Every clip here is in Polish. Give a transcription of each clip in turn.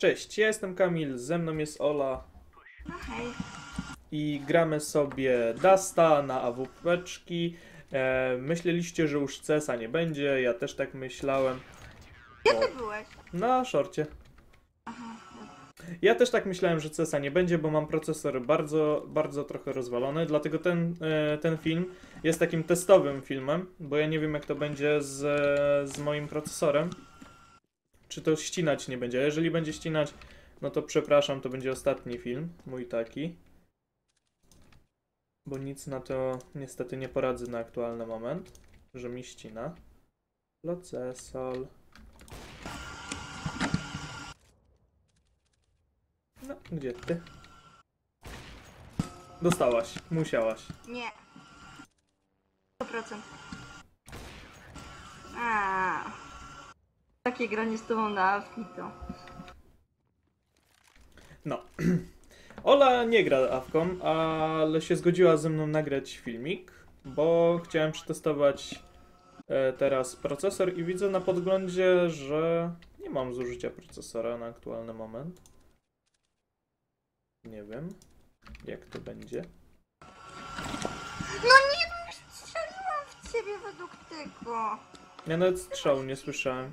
Cześć, ja jestem Kamil, ze mną jest Ola i gramy sobie Dasta na AWP-czki. E, myśleliście, że już CESa nie będzie, ja też tak myślałem. Gdzie ty byłeś? Na szorcie. Aha. Ja też tak myślałem, że CESa nie będzie, bo mam procesor bardzo, bardzo trochę rozwalony, dlatego ten, e, ten film jest takim testowym filmem, bo ja nie wiem jak to będzie z, z moim procesorem. Czy to ścinać nie będzie. Jeżeli będzie ścinać, no to przepraszam, to będzie ostatni film, mój taki. Bo nic na to niestety nie poradzę na aktualny moment, że mi ścina. Procesor. No, gdzie ty? Dostałaś, musiałaś. Nie. 100%. A. Takie granie z tobą na awki to. No. Ola nie gra awką, ale się zgodziła ze mną nagrać filmik, bo chciałem przetestować e, teraz procesor i widzę na podglądzie, że nie mam zużycia procesora na aktualny moment. Nie wiem, jak to będzie. No nie, no już strzeliłam w ciebie według tego. Ja nawet strzału nie słyszałem.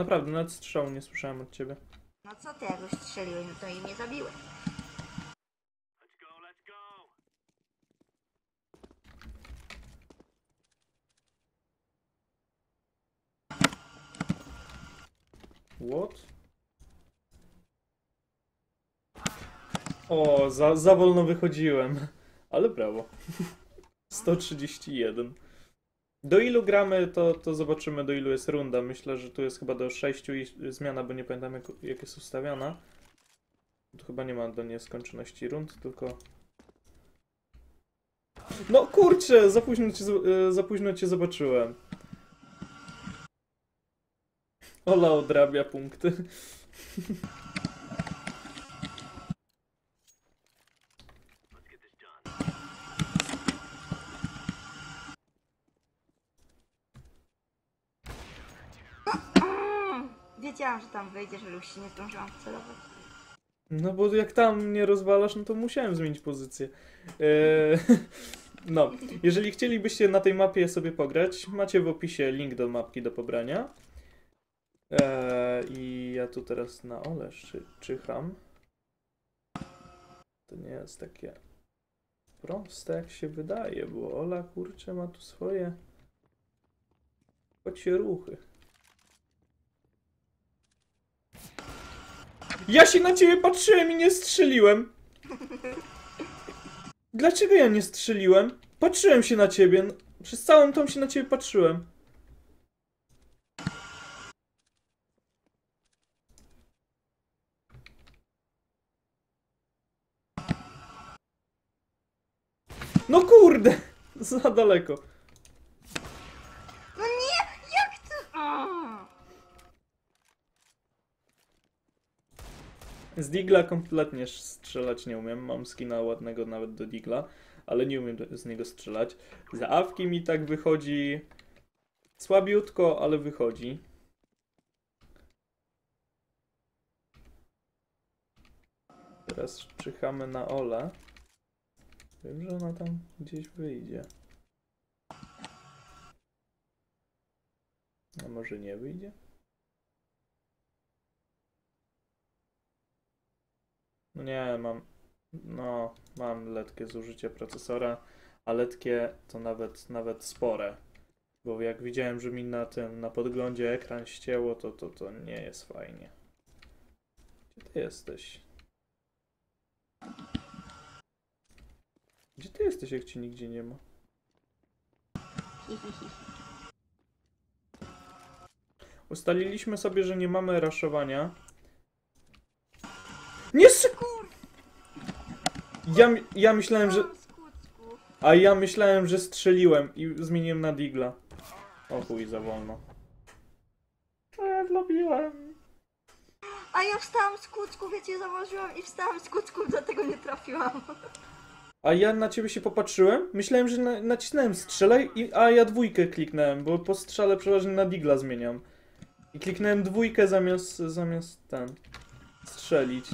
Naprawdę, nawet strzału nie słyszałem od ciebie. No co ty, jak już strzeliłeś, no to i mnie zabiłeś. What? O, za, za wolno wychodziłem. Ale brawo. 131. Do ilu gramy, to, to zobaczymy do ilu jest runda. Myślę, że tu jest chyba do 6 i zmiana, bo nie pamiętam jak, jak jest ustawiana. Tu chyba nie ma do nieskończoności rund, tylko... No kurczę, za późno cię, e, za późno cię zobaczyłem. Ola odrabia punkty. Mm, wiedziałam, że tam wyjdziesz, ale już się nie zdążyłam wcelować. No bo jak tam nie rozwalasz, no to musiałem zmienić pozycję. Eee, no, jeżeli chcielibyście na tej mapie sobie pograć, macie w opisie link do mapki do pobrania. Eee, I ja tu teraz na Ole szy- czyham. To nie jest takie proste jak się wydaje, bo Ola kurczę ma tu swoje kocie ruchy. Ja się na ciebie patrzyłem i nie strzeliłem. Dlaczego ja nie strzeliłem? Patrzyłem się na ciebie. Przez całą tą się na ciebie patrzyłem. No kurde! Za daleko. No nie, jak ty... Mm. Z Digla kompletnie strzelać nie umiem. Mam skina ładnego nawet do Digla, ale nie umiem z niego strzelać. Za awki mi tak wychodzi słabiutko, ale wychodzi. Teraz czyhamy na Ola. Wiem, że ona tam gdzieś wyjdzie. A może nie wyjdzie? No nie, mam. No, mam letkie zużycie procesora, a letkie to nawet, nawet spore. Bo jak widziałem, że mi na tym, na podglądzie ekran ścięło, to, to, to nie jest fajnie. Gdzie ty jesteś? Gdzie ty jesteś, jak ci nigdzie nie ma? Ustaliliśmy sobie, że nie mamy raszowania. Nie ja, mi- ja myślałem, że... A ja myślałem, że strzeliłem i zmieniłem na Digla. O chuj, za wolno. Przedlobiłem. A ja wstałam z kucku, wiecie, założyłam i wstałam z kucku, dlatego nie trafiłam. A ja na ciebie się popatrzyłem, myślałem, że na, nacisnąłem strzelaj, i, a ja dwójkę kliknąłem, bo po strzale przeważnie na Digla zmieniam. I kliknąłem dwójkę zamiast, zamiast ten. Strzelić.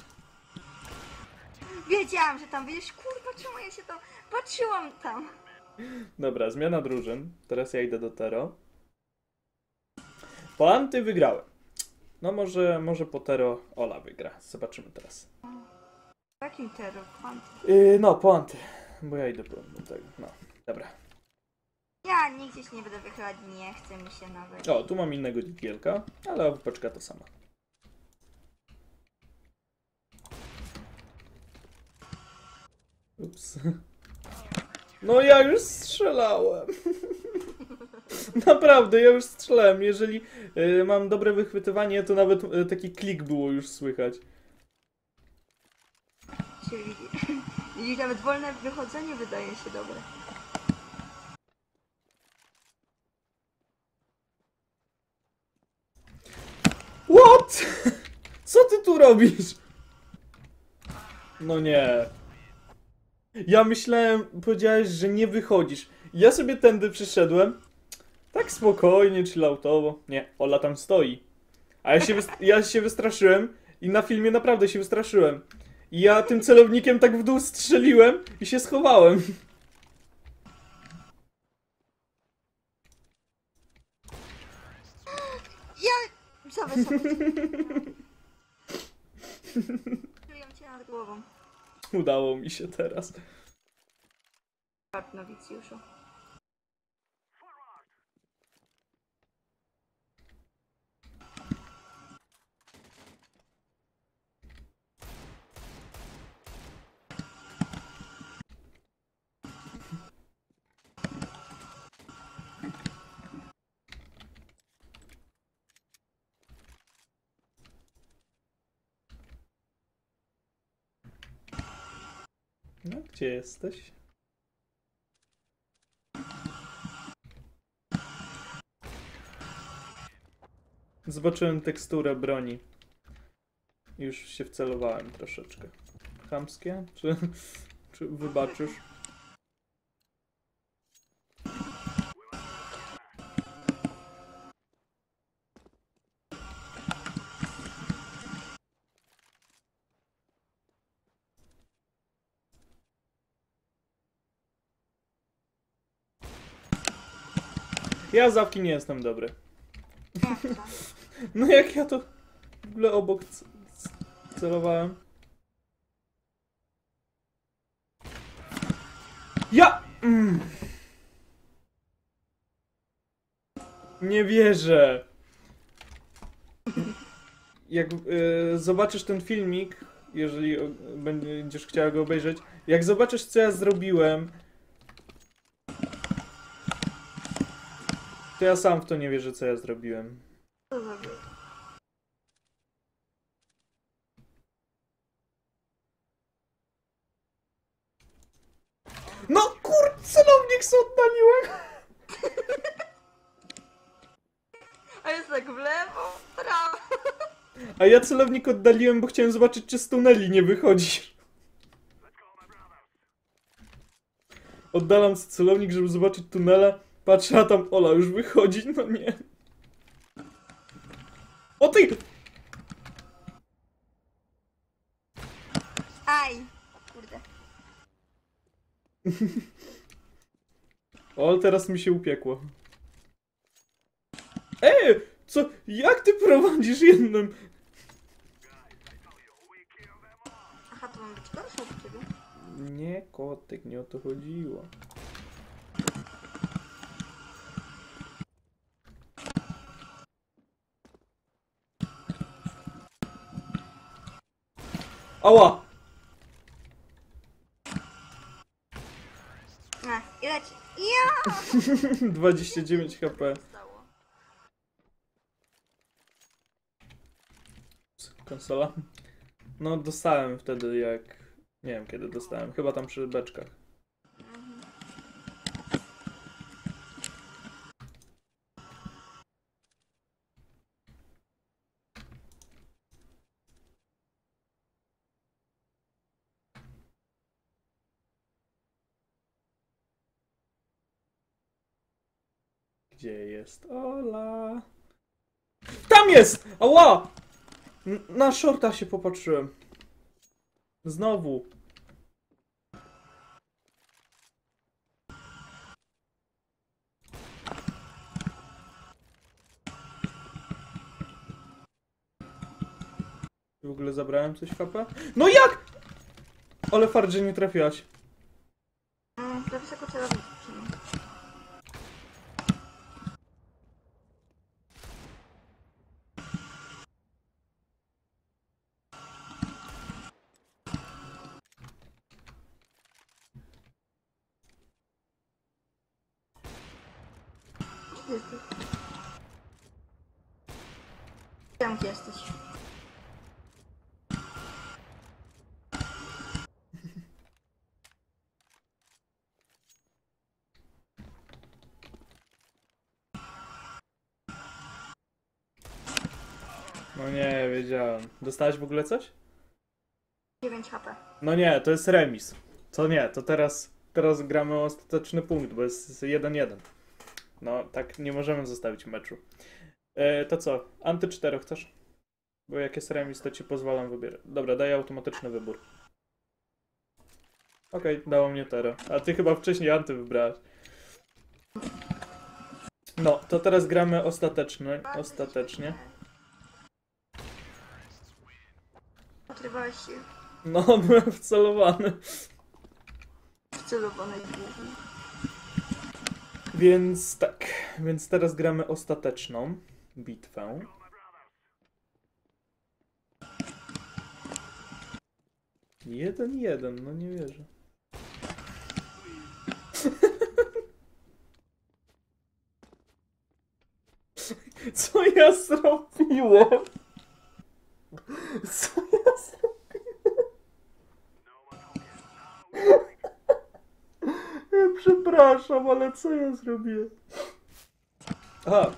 Wiedziałam, że tam będziesz. Kurwa, czemu ja się tam. Patrzyłam tam. Dobra, zmiana drużyn. Teraz ja idę do Tero. Po Anty wygrałem. No może, może po Tero Ola wygra. Zobaczymy teraz. Jakim terror? Pan- Yy, no, po Anty. Bo ja idę po, po tego. No, dobra. Ja nigdzie się nie będę wychylać, nie chce mi się nawet. O, tu mam innego dzikielka, ale AWPczka to sama. Ups. No ja już strzelałem. Naprawdę, ja już strzelałem. Jeżeli y, mam dobre wychwytywanie, to nawet y, taki klik było już słychać. Się widzi. Widzisz, nawet wolne wychodzenie wydaje się dobre. What? Co ty tu robisz? No nie. Ja myślałem, powiedziałeś, że nie wychodzisz. Ja sobie tędy przyszedłem. Tak spokojnie, chilloutowo. Nie, Ola tam stoi. A ja się, ja się wystraszyłem i na filmie naprawdę się wystraszyłem. I ja tym celownikiem tak w dół strzeliłem i się schowałem. Ja! Za wysoko. Udało mi się teraz. Nowicjuszu. No, gdzie jesteś? Zobaczyłem teksturę broni. Już się wcelowałem troszeczkę. Chamskie? Czy, czy wybaczysz? Ja z awki nie jestem dobry. No jak ja to w ogóle obok celowałem. Ja! Mm. Nie wierzę. Jak y, zobaczysz ten filmik, jeżeli będziesz chciała go obejrzeć, jak zobaczysz co ja zrobiłem, to ja sam w to nie wierzę co ja zrobiłem. No kur... celownik sobie oddaliłem! A jest tak w lewo, w prawo. A ja celownik oddaliłem, bo chciałem zobaczyć, czy z tuneli nie wychodzisz. Oddalam celownik, żeby zobaczyć tunele. Patrzę, a tam Ola już wychodzi. No nie. O ty! Aj! Kurde. O, teraz mi się upiekło. Ej! Co? Jak ty prowadzisz jednym? Aha, to mam być gorsza od ciebie. Nie, kotek, nie o to chodziło. Ała! A, i leci. Ja! 29 HP. Stało. Konsola? No, dostałem wtedy jak... Nie wiem kiedy dostałem, chyba tam przy beczkach. Gdzie jest Ola? tam jest! Ała! N- Na shorta się popatrzyłem. Znowu. W ogóle zabrałem coś HP? No jak? Ale fart, że nie trafiłaś. Mm, za wysoko celownik. Gdzie ty jesteś? Tam gdzie jesteś. No nie, wiedziałem. Dostałeś w ogóle coś? 9 HP. No nie, to jest remis. To nie, to teraz, teraz gramy o ostateczny punkt, bo jest 1-1. No, tak nie możemy zostawić meczu. E, to co? Anty 4 chcesz? Bo jak jest remis, to ci pozwalam wybierać. Dobra, daję automatyczny wybór. Okej, dało mnie Tero. A ty chyba wcześniej anty wybrałeś. No, to teraz gramy ostateczny, ostatecznie. Otrywałeś się No, byłem wcelowany. wcelowany głównie. Więc tak, więc teraz gramy ostateczną bitwę. Jeden, jeden, no nie wierzę. Co ja zrobiłem? Co ja zrobiłem? Przepraszam, ale co ja zrobiłem? Aha.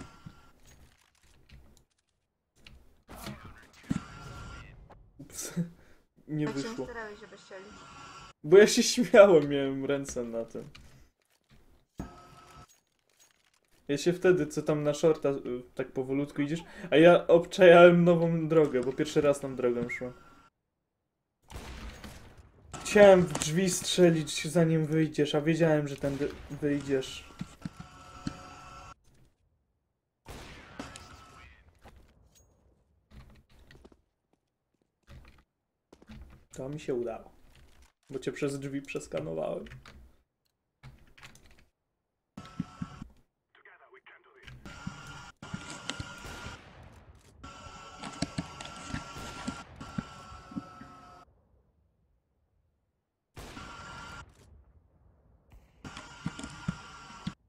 Ups. Nie się wyszło. starałeś, żeby strzelić. Bo ja się śmiałem, miałem ręce na tym. Ja się wtedy, co tam na shorta, y, tak powolutku idziesz, a ja obczajałem nową drogę, bo pierwszy raz tą drogą szłem. Chciałem w drzwi strzelić, zanim wyjdziesz, a wiedziałem, że tędy wyjdziesz. To mi się udało. Bo cię przez drzwi przeskanowałem.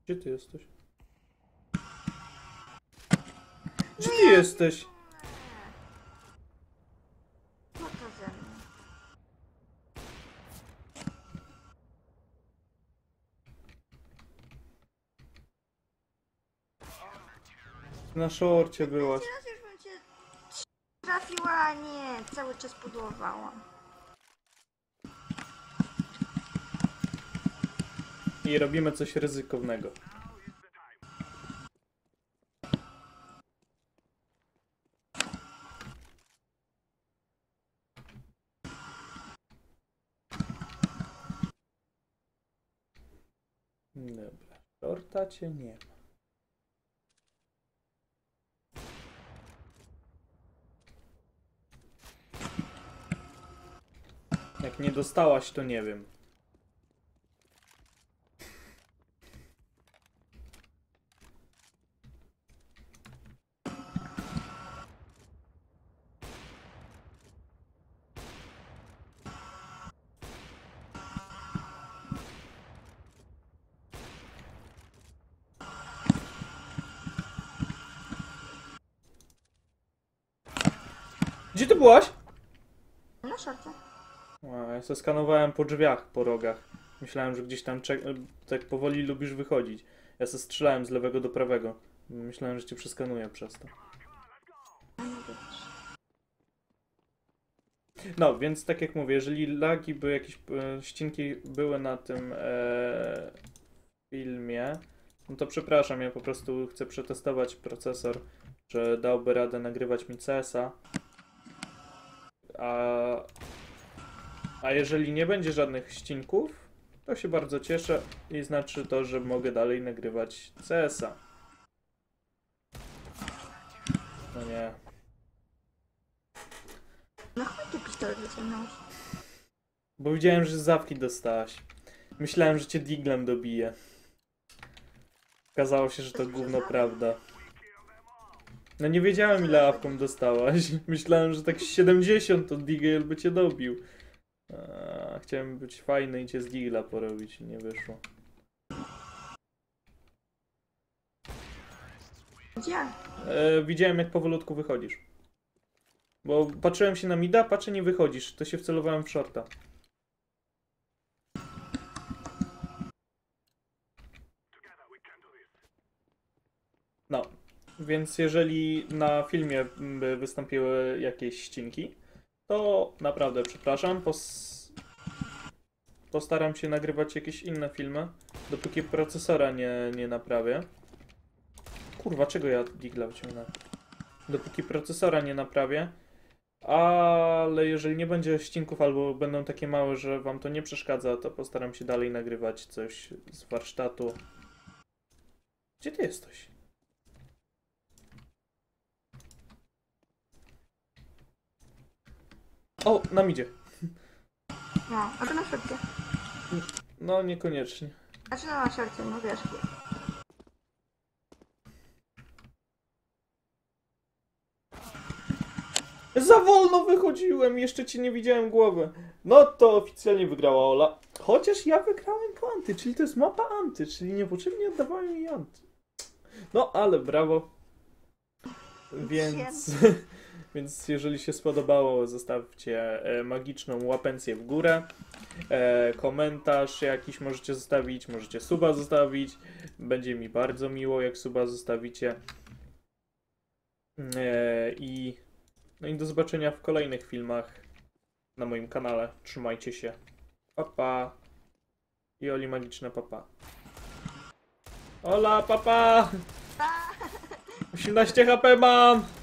Gdzie ty jesteś? Gdzie ty jesteś? Na szorcie byłaś. Teraz już bym cię trafiła, a nie, cały czas pudłowałam. I robimy coś ryzykownego. Dobra, torta cię nie ma. Jak nie dostałaś, to nie wiem. Gdzie ty byłaś? Na szorcie. A, ja se skanowałem po drzwiach, po rogach. Myślałem, że gdzieś tam czek- tak powoli lubisz wychodzić. Ja se strzelałem z lewego do prawego. Myślałem, że cię przeskanuję przez to. No więc tak jak mówię, jeżeli lagi by jakieś e, ścinki były na tym e, filmie, no to przepraszam, ja po prostu chcę przetestować procesor że dałby radę nagrywać mi CS-a. A, a jeżeli nie będzie żadnych ścinków, to się bardzo cieszę i znaczy to, że mogę dalej nagrywać CS-a. No nie. No chuj ty pistolet wyciągnąłeś. Bo widziałem, że zawki dostałaś. Myślałem, że cię diglem dobije. Okazało się, że to gówno prawda. No nie wiedziałem ile awką dostałaś. Myślałem, że tak z 70 to Digel by cię dobił. A, chciałem być fajny i cię z Digla porobić. Nie wyszło. Gdzie? E, widziałem jak powolutku wychodzisz. Bo patrzyłem się na mida, patrzę nie wychodzisz. To się wcelowałem w shorta. No, więc jeżeli na filmie by wystąpiły jakieś ścinki, to naprawdę przepraszam. Pos... Postaram się nagrywać jakieś inne filmy, dopóki procesora nie, nie naprawię. Kurwa, czego ja digla wyciągnąłem? Dopóki procesora nie naprawię. Ale jeżeli nie będzie ścinków albo będą takie małe, że wam to nie przeszkadza, to postaram się dalej nagrywać coś z warsztatu. Gdzie ty jesteś? O, nam idzie. No, a to na szorcie. No, niekoniecznie. Znaczy no na szorcie, no wiesz. Za wolno wychodziłem, jeszcze ci nie widziałem głowy. No to oficjalnie wygrała Ola. Chociaż ja wygrałem po anty, czyli to jest mapa anty, czyli niepotrzebnie oddawałem jej anty. No ale brawo. Więc, więc jeżeli się spodobało, zostawcie e, magiczną łapencję w górę. E, komentarz jakiś możecie zostawić, możecie suba zostawić. Będzie mi bardzo miło, jak suba zostawicie. E, I no i do zobaczenia w kolejnych filmach na moim kanale. Trzymajcie się. Papa. I Oli magiczna papa. Ola, papa! 18 HP mam!